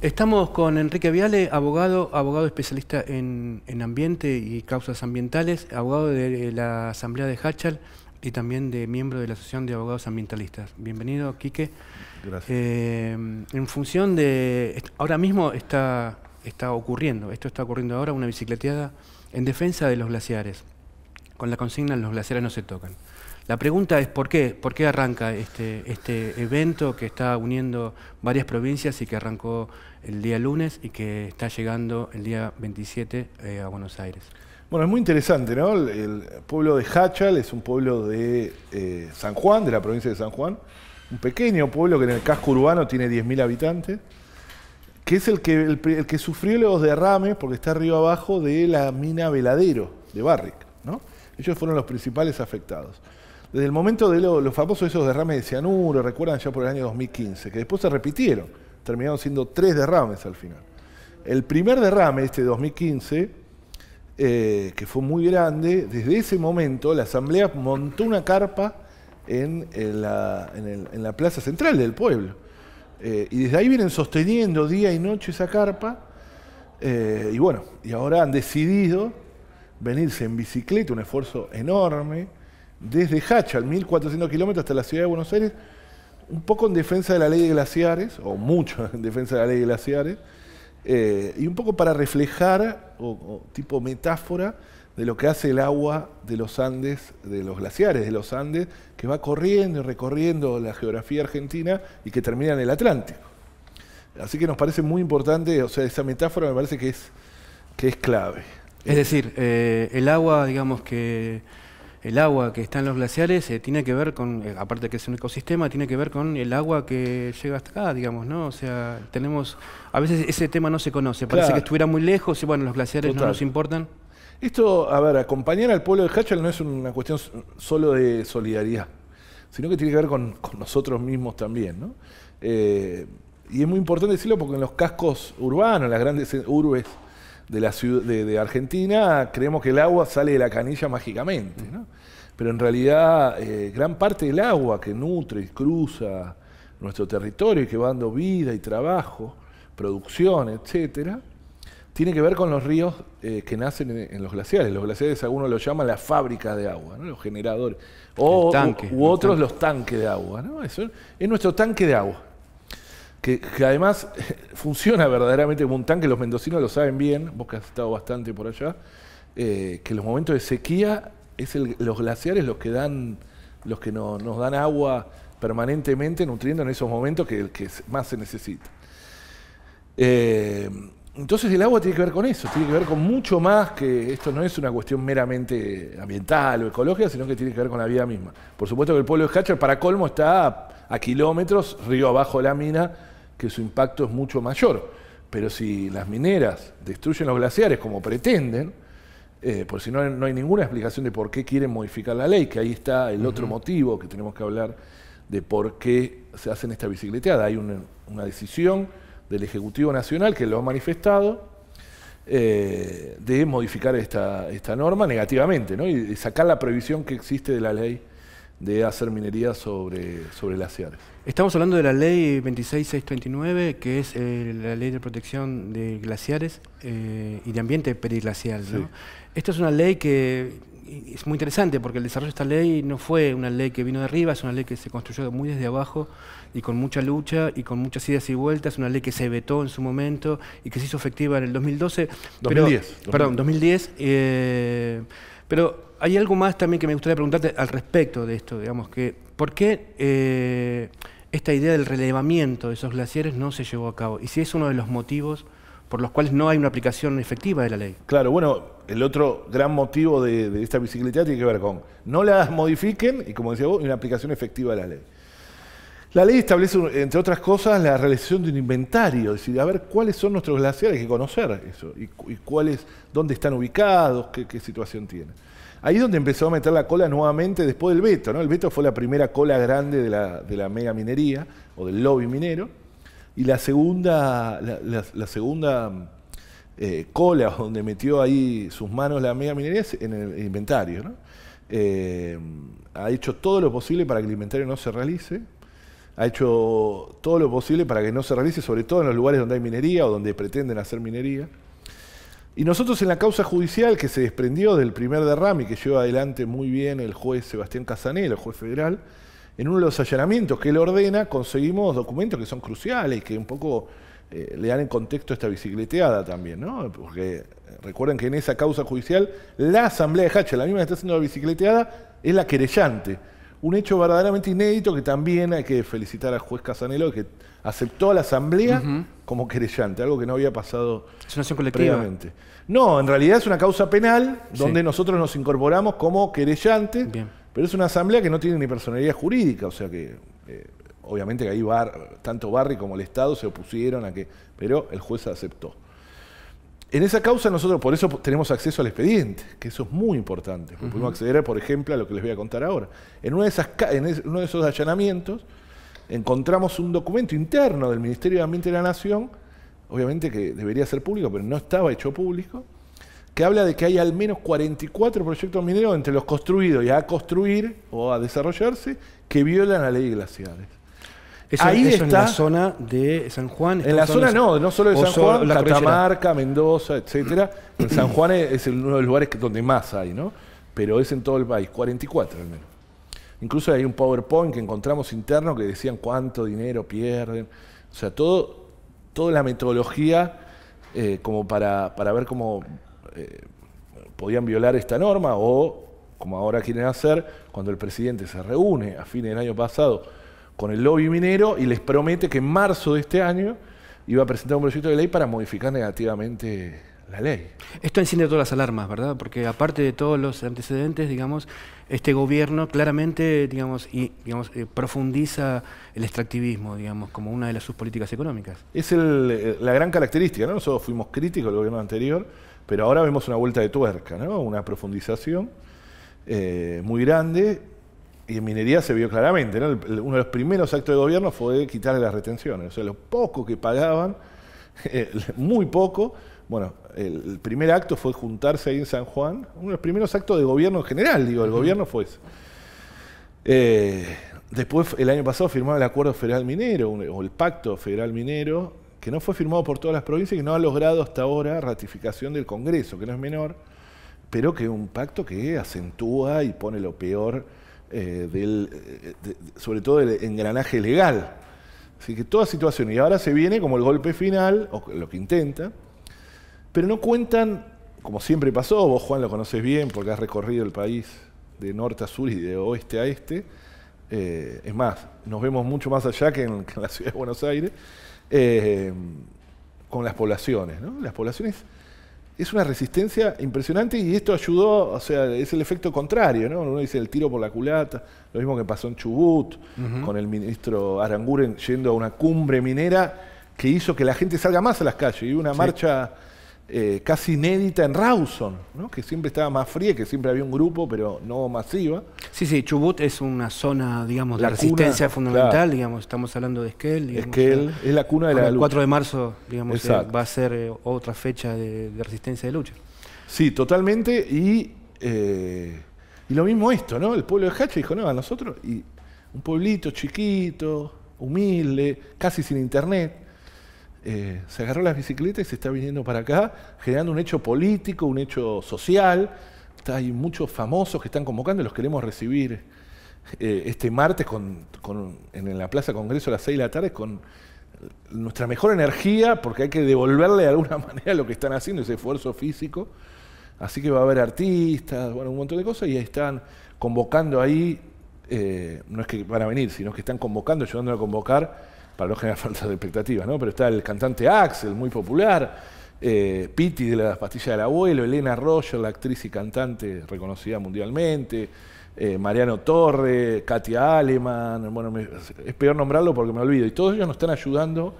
Estamos con Enrique Viale, abogado, abogado especialista en, ambiente y causas ambientales, abogado de la Asamblea de Hachal y también de miembro de la Asociación de Abogados Ambientalistas. Bienvenido, Quique. Gracias. Eh, en función de... Ahora mismo está, está ocurriendo, esto está ocurriendo ahora, una bicicleteada en defensa de los glaciares. Con la consigna los glaciares no se tocan. La pregunta es ¿por qué? ¿Por qué arranca este, este evento que está uniendo varias provincias y que arrancó el día lunes y que está llegando el día 27 eh, a Buenos Aires? Bueno, es muy interesante, ¿no? El, pueblo de Hachal es un pueblo de eh, San Juan, de la provincia de San Juan, un pequeño pueblo que en el casco urbano tiene 10.000 habitantes, que es el que, el, que sufrió los derrames, porque está arriba abajo de la mina Veladero de Barrick, ¿no? Ellos fueron los principales afectados. Desde el momento de los famosos esos derrames de cianuro, recuerdan ya por el año 2015, que después se repitieron, terminaron siendo tres derrames al final. El primer derrame, este 2015, eh, que fue muy grande, desde ese momento la Asamblea montó una carpa en, la, plaza central del pueblo. Eh, y desde ahí vienen sosteniendo día y noche esa carpa. Eh, y bueno, y ahora han decidido venirse en bicicleta, un esfuerzo enorme, desde Hachal, 1400 kilómetros, hasta la ciudad de Buenos Aires, un poco en defensa de la ley de glaciares, o mucho en defensa de la ley de glaciares, eh, y un poco para reflejar, o, tipo metáfora, de lo que hace el agua de los Andes, de los glaciares de los Andes, que va corriendo y recorriendo la geografía argentina y que termina en el Atlántico. Así que nos parece muy importante, o sea, esa metáfora me parece que es, que es clave. Es decir, eh, el agua, digamos que el agua que está en los glaciares eh, tiene que ver con, eh, aparte que es un ecosistema, tiene que ver con el agua que llega hasta acá, digamos, ¿no? O sea, tenemos, a veces ese tema no se conoce, parece que estuviera muy lejos y bueno, los glaciares no nos importan. Esto, a ver, acompañar al pueblo de Hachal no es una cuestión solo de solidaridad, sino que tiene que ver con, nosotros mismos también, ¿no? Eh, y es muy importante decirlo porque en los cascos urbanos, las grandes urbes, de, la ciudad, de, Argentina, creemos que el agua sale de la canilla mágicamente. ¿no? Pero en realidad eh, gran parte del agua que nutre y cruza nuestro territorio y que va dando vida y trabajo, producción, etcétera, tiene que ver con los ríos eh, que nacen en, los glaciares. Los glaciares algunos lo llaman la fábrica de agua, ¿no? los generadores. O, u, otros los tanques de agua. ¿no? Eso es nuestro tanque de agua que, además funciona verdaderamente como un tanque, los mendocinos lo saben bien, vos que has estado bastante por allá, eh, que los momentos de sequía es los glaciares los que dan, los que nos dan agua permanentemente, nutriendo en esos momentos que, que más se necesita. Eh, entonces el agua tiene que ver con eso, tiene que ver con mucho más que esto no es una cuestión meramente ambiental o ecológica, sino que tiene que ver con la vida misma. Por supuesto que el pueblo de Hatcher, para colmo, está a kilómetros, río abajo de la mina, que su impacto es mucho mayor. Pero si las mineras destruyen los glaciares como pretenden, eh, por si no, no, hay ninguna explicación de por qué quieren modificar la ley, que ahí está el otro motivo que tenemos que hablar de por qué se hacen esta bicicleteada. Hay una, decisión del Ejecutivo Nacional que lo ha manifestado eh, de modificar esta, esta norma negativamente ¿no? y sacar la prohibición que existe de la ley de hacer minería sobre, sobre glaciares. Estamos hablando de la ley 26639, que es eh, la ley de protección de glaciares eh, y de ambiente periglacial. ¿no? Esta es una ley que es muy interesante porque el desarrollo de esta ley no fue una ley que vino de arriba, es una ley que se construyó muy desde abajo y con mucha lucha y con muchas ideas y vueltas, una ley que se vetó en su momento y que se hizo efectiva en el 2012. 2010. perdón, 2010. Eh, pero hay algo más también que me gustaría preguntarte al respecto de esto, digamos, que ¿por qué eh, esta idea del relevamiento de esos glaciares no se llevó a cabo? Y si es uno de los motivos por los cuales no hay una aplicación efectiva de la ley. Claro, bueno, el otro gran motivo de, esta bicicleta tiene que ver con no las modifiquen y, como decía vos, una aplicación efectiva de la ley. La ley establece, entre otras cosas, la realización de un inventario, es decir, a ver cuáles son nuestros glaciares, hay que conocer eso, y, cuáles, dónde están ubicados, qué, qué situación tienen. Ahí es donde empezó a meter la cola nuevamente después del veto. ¿no? El veto fue la primera cola grande de la, mega minería o del lobby minero. Y la segunda, la, segunda eh, cola donde metió ahí sus manos la mega minería es en el inventario. Eh, ha hecho todo lo posible para que el inventario no se realice. ha hecho todo lo posible para que no se realice, sobre todo en los lugares donde hay minería o donde pretenden hacer minería. Y nosotros en la causa judicial que se desprendió del primer derrame que lleva adelante muy bien el juez Sebastián Casanelo, el juez federal, en uno de los allanamientos que él ordena conseguimos documentos que son cruciales, que un poco eh, le dan en contexto a esta bicicleteada también, ¿no? Porque eh, recuerden que en esa causa judicial la asamblea de Hacha, la misma que está haciendo la bicicleteada, es la querellante un hecho verdaderamente inédito que también hay que felicitar al juez Casanelo que aceptó a la asamblea como querellante, algo que no había pasado ¿Es una acción colectiva? previamente. No, en realidad es una causa penal donde nosotros nos incorporamos como querellante, pero es una asamblea que no tiene ni personalidad jurídica, o sea que eh, obviamente que ahí tanto Barry como el Estado se opusieron a que, pero el juez aceptó. En esa causa nosotros por eso tenemos acceso al expediente, que eso es muy importante. Podemos acceder, por ejemplo, a lo que les voy a contar ahora. En, una de esas, en uno de esos allanamientos encontramos un documento interno del Ministerio de Ambiente de la Nación, obviamente que debería ser público, pero no estaba hecho público, que habla de que hay al menos 44 proyectos mineros entre los construidos y a construir o a desarrollarse que violan la ley de glaciares. Eso, Ahí está. en la zona de San Juan. En la zona no, no solo de San Juan, Catamarca, Mendoza, etcétera. En San Juan es, uno de los lugares donde más hay, ¿no? Pero es en todo el país, 44 al menos. Incluso hay un PowerPoint que encontramos interno que decían cuánto dinero pierden. O sea, todo, toda la metodología eh, como para, para, ver cómo eh, podían violar esta norma o, como ahora quieren hacer, cuando el presidente se reúne a fines del año pasado con el lobby minero y les promete que en marzo de este año iba a presentar un proyecto de ley para modificar negativamente la ley. Esto enciende todas las alarmas, ¿verdad? Porque aparte de todos los antecedentes, digamos, este gobierno claramente, digamos, y, digamos, eh, profundiza el extractivismo, digamos, como una de las sus políticas económicas. Es eh, la gran característica, ¿no? Nosotros fuimos críticos del gobierno anterior, pero ahora vemos una vuelta de tuerca, ¿no? Una profundización eh, muy grande y en minería se vio claramente, ¿no? uno de los primeros actos de gobierno fue quitarle las retenciones, o sea, lo poco que pagaban, eh, muy poco. Bueno, el, primer acto fue juntarse ahí en San Juan, uno de los primeros actos de gobierno en general, digo, el gobierno fue ese. Eh, después, el año pasado, firmaba el Acuerdo Federal Minero, o el Pacto Federal Minero, que no fue firmado por todas las provincias y que no ha logrado hasta ahora ratificación del Congreso, que no es menor, pero que es un pacto que acentúa y pone lo peor eh, eh, sobre todo del engranaje legal. Así que toda situación, y ahora se viene como el golpe final, o lo que intenta, pero no cuentan, como siempre pasó, vos Juan lo conoces bien porque has recorrido el país de norte a sur y de oeste a este, eh, es más, nos vemos mucho más allá que en, la ciudad de Buenos Aires, con las poblaciones. ¿no? Las poblaciones es una resistencia impresionante y esto ayudó, o sea, es el efecto contrario, ¿no? Uno dice el tiro por la culata, lo mismo que pasó en Chubut, con el ministro Aranguren yendo a una cumbre minera que hizo que la gente salga más a las calles y una marcha eh, casi inédita en Rawson, ¿no? que siempre estaba más fría, que siempre había un grupo, pero no masiva. Sí, sí, Chubut es una zona, digamos, de resistencia fundamental, digamos, estamos hablando de Esquel. Esquel es la cuna de la El 4 de marzo, digamos, eh, va a ser eh, otra fecha de, resistencia de lucha. Sí, totalmente, y, y lo mismo esto, ¿no? El pueblo de Hacha dijo, no, a nosotros, y un pueblito chiquito, humilde, casi sin internet, eh, se agarró las bicicletas y se está viniendo para acá, generando un hecho político, un hecho social. hay muchos famosos que están convocando, los queremos recibir eh, este martes en la Plaza Congreso a las 6 de la tarde con nuestra mejor energía, porque hay que devolverle de alguna manera lo que están haciendo, ese esfuerzo físico. Así que va a haber artistas, bueno, un montón de cosas, y están convocando ahí, eh, no es que van a venir, sino que están convocando, ayudando a convocar para no generar falta de expectativas, ¿no? Pero está el cantante Axel, muy popular, eh, Piti de las pastillas del abuelo, Elena Roger, la actriz y cantante reconocida mundialmente, eh, Mariano Torre, Katia Aleman, bueno, es peor nombrarlo porque me olvido, y todos ellos nos están ayudando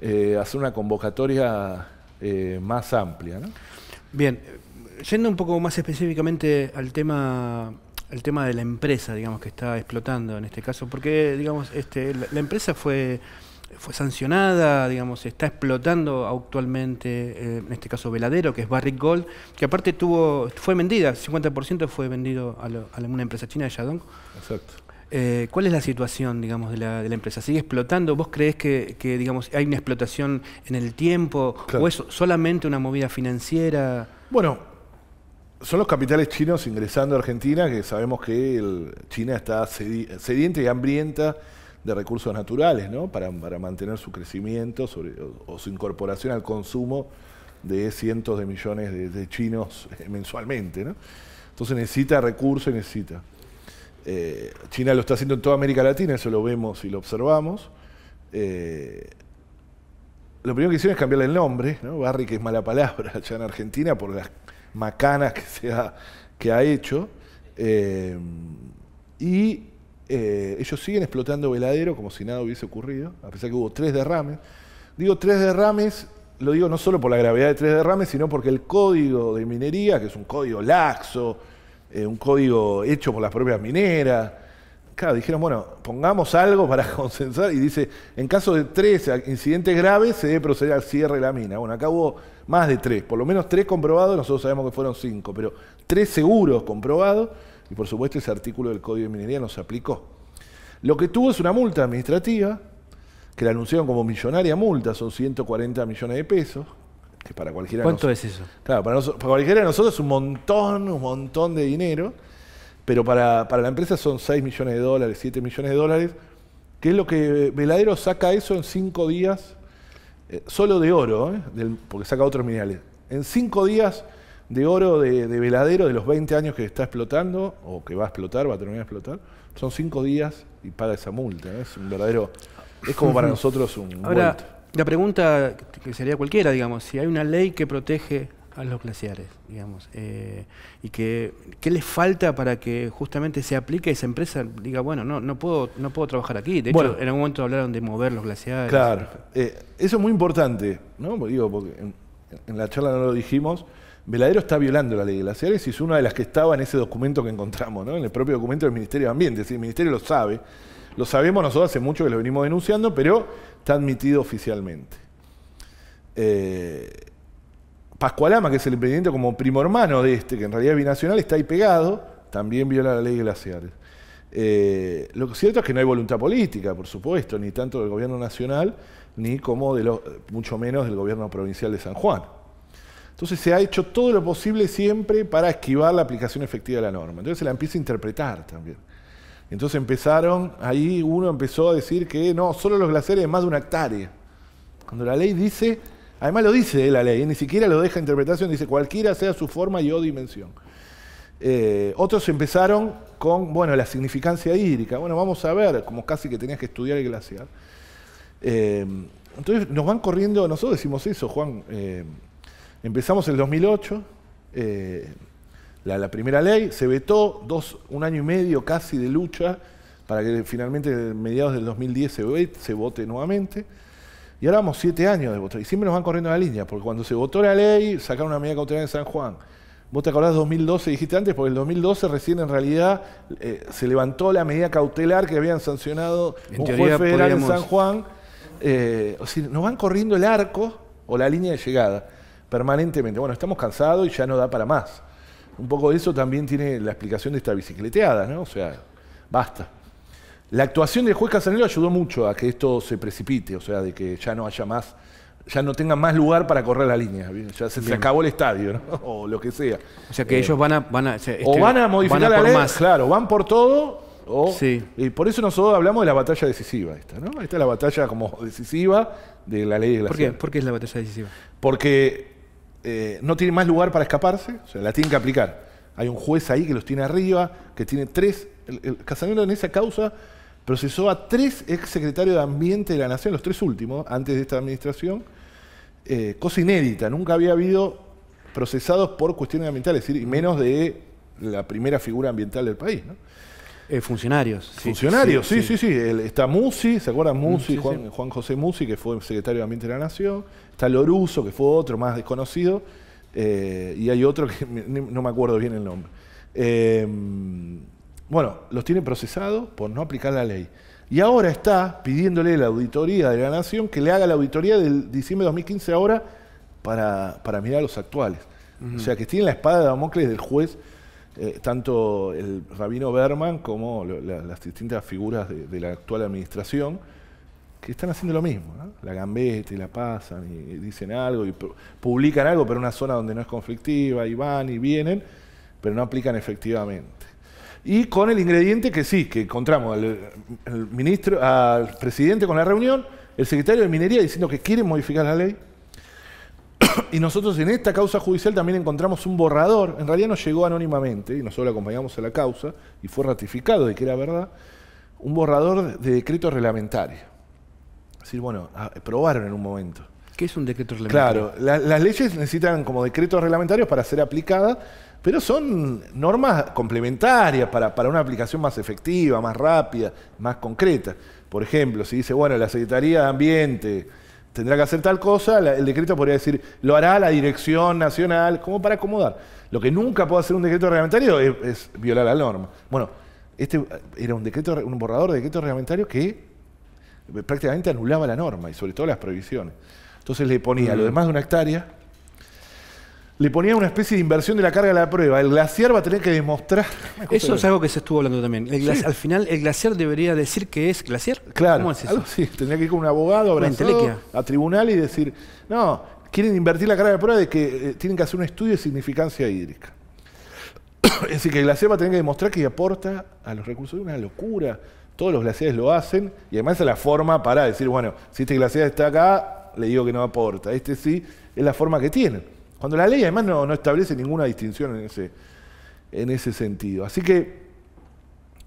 eh, a hacer una convocatoria más amplia. ¿no? Bien, yendo un poco más específicamente al tema el tema de la empresa, digamos, que está explotando en este caso, porque, digamos, este, la, empresa fue, fue sancionada, digamos, está explotando actualmente, eh, en este caso Veladero, que es Barrick Gold, que aparte tuvo, fue vendida, 50% fue vendido a, una empresa china de Yadong. Exacto. Eh, ¿Cuál es la situación, digamos, de la, de la, empresa? ¿Sigue explotando? ¿Vos crees que, que, digamos, hay una explotación en el tiempo? Claro. ¿O es solamente una movida financiera? Bueno, son los capitales chinos ingresando a Argentina, que sabemos que China está sedienta y hambrienta de recursos naturales, ¿no? Para, mantener su crecimiento o, su incorporación al consumo de cientos de millones de, chinos mensualmente, ¿no? Entonces necesita recursos y necesita. Eh, China lo está haciendo en toda América Latina, eso lo vemos y lo observamos. Eh, lo primero que hicieron es cambiarle el nombre, ¿no? Barry, que es mala palabra allá en Argentina, por las macanas que, se ha, que ha hecho. Eh, y eh, ellos siguen explotando veladero como si nada hubiese ocurrido, a pesar que hubo tres derrames. Digo tres derrames, lo digo no solo por la gravedad de tres derrames, sino porque el código de minería, que es un código laxo, eh, un código hecho por las propias mineras, claro, dijeron, bueno, pongamos algo para consensar, y dice, en caso de tres incidentes graves se debe proceder al cierre de la mina. Bueno, acá hubo más de tres, por lo menos tres comprobados, nosotros sabemos que fueron cinco, pero tres seguros comprobados, y por supuesto ese artículo del Código de Minería no se aplicó. Lo que tuvo es una multa administrativa, que la anunciaron como millonaria multa, son 140 millones de pesos, que para cualquiera ¿Cuánto es eso? Claro, para, nosotros, para, cualquiera de nosotros es un montón, un montón de dinero, pero para, para, la empresa son 6 millones de dólares, 7 millones de dólares, que es lo que Veladero saca eso en 5 días, eh, solo de oro, ¿eh? Del, porque saca otros minerales. En 5 días de oro de, de, Veladero, de los 20 años que está explotando, o que va a explotar, va a terminar de explotar, son 5 días y paga esa multa. ¿eh? Es un verdadero... Es como para nosotros un Ahora, vuelto. la pregunta que sería cualquiera, digamos, si hay una ley que protege a los glaciares, digamos, eh, y que qué les falta para que justamente se aplique esa empresa diga, bueno, no, no puedo, no puedo trabajar aquí. De bueno, hecho, en algún momento hablaron de mover los glaciares. Claro, eh, eso es muy importante, ¿no? Digo, porque en, en, la charla no lo dijimos. Veladero está violando la ley de glaciares y es una de las que estaba en ese documento que encontramos, ¿no? En el propio documento del Ministerio de Ambiente. Es decir, el Ministerio lo sabe. Lo sabemos nosotros hace mucho que lo venimos denunciando, pero está admitido oficialmente. Eh, Pascualama, que es el emprendimiento como primo hermano de este, que en realidad es binacional, está ahí pegado, también viola la ley de glaciares. Eh, lo cierto es que no hay voluntad política, por supuesto, ni tanto del gobierno nacional, ni como de mucho menos del gobierno provincial de San Juan. Entonces se ha hecho todo lo posible siempre para esquivar la aplicación efectiva de la norma. Entonces se la empieza a interpretar también. Entonces empezaron, ahí uno empezó a decir que no, solo los glaciares es más de una hectárea. Cuando la ley dice, además lo dice la ley, ni siquiera lo deja interpretación, dice cualquiera sea su forma y o dimensión. Eh, otros empezaron con, bueno, la significancia hídrica. Bueno, vamos a ver, como casi que tenías que estudiar el glaciar. Eh, entonces nos van corriendo, nosotros decimos eso, Juan. Eh, empezamos el 2008 la, primera ley, se vetó un año y medio casi de lucha para que finalmente en mediados del 2010 se, se vote nuevamente. Y ahora vamos siete años de votar. Y siempre nos van corriendo la línea, porque cuando se votó la ley, sacaron una medida cautelar en San Juan. Vos te acordás de 2012, dijiste antes, porque el 2012 recién en realidad eh, se levantó la medida cautelar que habían sancionado en un juez federal en San Juan. Eh, o sea, nos van corriendo el arco o la línea de llegada permanentemente. Bueno, estamos cansados y ya no da para más. Un poco de eso también tiene la explicación de esta bicicleteada, ¿no? O sea, basta. La actuación del juez Casanelo ayudó mucho a que esto se precipite, o sea, de que ya no haya más, ya no tengan más lugar para correr la línea, ya se, se, acabó el estadio, ¿no? o lo que sea. O sea que eh, ellos van a, van a este, o van a modificar van a la ley, más. claro, van por todo, o, sí. y por eso nosotros hablamos de la batalla decisiva esta, ¿no? Esta es la batalla como decisiva de la ley de la ¿Por qué? ¿Por qué es la batalla decisiva? Porque eh, no tiene más lugar para escaparse, o sea, la tienen que aplicar. Hay un juez ahí que los tiene arriba, que tiene tres. El, el Casanelo en esa causa procesó a tres ex secretarios de Ambiente de la Nación, los tres últimos, antes de esta administración, eh, cosa inédita. Nunca había habido procesados por cuestiones ambientales, es decir, y menos de la primera figura ambiental del país. ¿no? Eh, funcionarios. Funcionarios, sí, sí, sí. sí. El, está Musi, ¿se acuerdan? Musi, sí, Juan, Juan, José Musi, que fue secretario de Ambiente de la Nación. Está Loruso, que fue otro más desconocido. Eh, y hay otro que no me acuerdo bien el nombre. Eh, bueno, los tiene procesados por no aplicar la ley. Y ahora está pidiéndole a la auditoría de la Nación que le haga la auditoría del diciembre de 2015 ahora para, para mirar los actuales. Uh -huh. O sea, que tiene la espada de Damocles del juez eh, tanto el rabino Berman como las distintas figuras de, la actual administración, que están haciendo lo mismo. La gambeta y la pasan y, dicen algo y publican algo, pero en una zona donde no es conflictiva, y van y vienen, pero no aplican efectivamente. Y con el ingrediente que sí, que encontramos al ministro, al presidente con la reunión, el secretario de Minería diciendo que quiere modificar la ley, y nosotros en esta causa judicial también encontramos un borrador, en realidad nos llegó anónimamente, y nosotros lo acompañamos a la causa, y fue ratificado de que era verdad, un borrador de decreto reglamentario. Es decir, bueno, aprobaron en un momento. ¿Qué es un decreto reglamentario? Claro, las leyes necesitan como decretos reglamentarios para ser aplicadas, pero son normas complementarias para, para una aplicación más efectiva, más rápida, más concreta. Por ejemplo, si dice, bueno, la Secretaría de Ambiente, tendrá que hacer tal cosa, el decreto podría decir, lo hará la Dirección Nacional, como para acomodar. Lo que nunca puede hacer un decreto reglamentario es, violar la norma. Bueno, este era un decreto, un borrador de decreto reglamentario que prácticamente anulaba la norma y sobre todo las prohibiciones. Entonces le ponía lo demás de una hectárea, le ponía una especie de inversión de la carga de la prueba. El glaciar va a tener que demostrar. Eso es algo que se estuvo hablando también. Al final, el glaciar debería decir que es glaciar. Claro. ¿Cómo es eso? sí. Tendría que ir con un abogado abrazado a tribunal y decir, no, quieren invertir la carga de prueba de que eh, tienen que hacer un estudio de significancia hídrica. es decir, que el glaciar va a tener que demostrar que aporta a los recursos. Es una locura. Todos los glaciares lo hacen y además es la forma para decir, bueno, si este glaciar está acá, le digo que no aporta. Este sí, es la forma que tienen. Cuando la ley además no, establece ninguna distinción en ese, en ese sentido. Así que,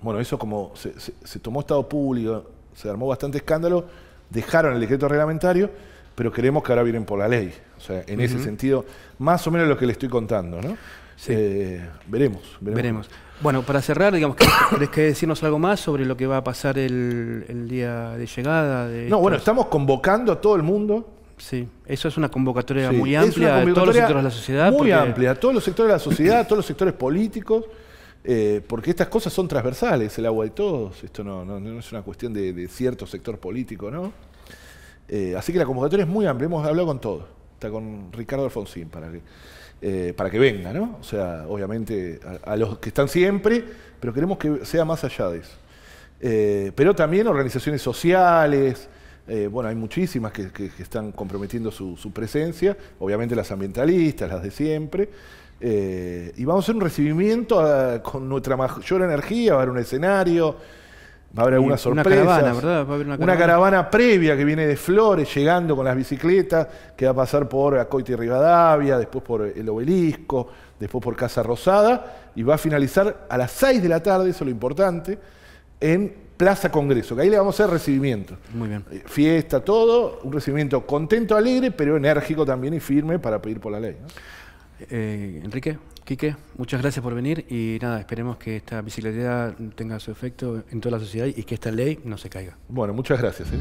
bueno, eso como se, tomó Estado público, se armó bastante escándalo, dejaron el decreto reglamentario, pero queremos que ahora vienen por la ley. O sea, en ese sentido, más o menos lo que le estoy contando, ¿no? Eh, veremos, veremos, Bueno, para cerrar, digamos, ¿querés que decirnos algo más sobre lo que va a pasar el, día de llegada? De no, bueno, estamos convocando a todo el mundo Sí, eso es una convocatoria muy amplia de todos los sectores de la sociedad. Muy amplia, todos los sectores de la sociedad, todos los sectores políticos, eh, porque estas cosas son transversales, el agua de todos, esto no, no, es una cuestión de, cierto sector político, ¿no? Eh, así que la convocatoria es muy amplia, hemos hablado con todos, está con Ricardo Alfonsín para que, eh, para que venga, ¿no? O sea, obviamente a, los que están siempre, pero queremos que sea más allá de eso. pero también organizaciones sociales, eh, bueno, hay muchísimas que, están comprometiendo su, presencia, obviamente las ambientalistas, las de siempre. Eh, y vamos a hacer un recibimiento con nuestra mayor energía, va a haber un escenario, va a haber algunas sorpresas. Una caravana, ¿verdad? Va a haber una caravana. previa que viene de Flores, llegando con las bicicletas, que va a pasar por Acoite y Rivadavia, después por el Obelisco, después por Casa Rosada, y va a finalizar a las 6 de la tarde, eso es lo importante, en Plaza Congreso, que ahí le vamos a hacer recibimiento. Muy bien. Eh, fiesta, todo, un recibimiento contento, alegre, pero enérgico también y firme para pedir por la ley. Eh, Enrique, Quique, muchas gracias por venir y nada, esperemos que esta bicicleta tenga su efecto en toda la sociedad y que esta ley no se caiga. Bueno, muchas gracias. ¿eh?